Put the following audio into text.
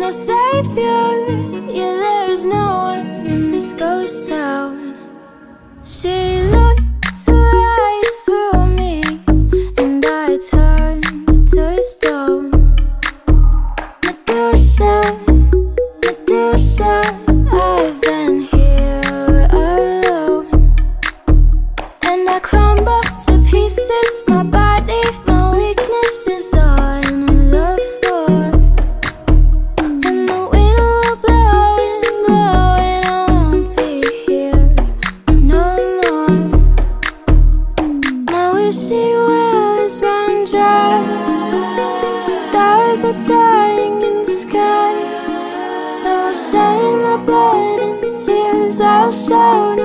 no savior. You she wears one dry. Stars are dying in the sky So I'll shine my blood and tears I'll show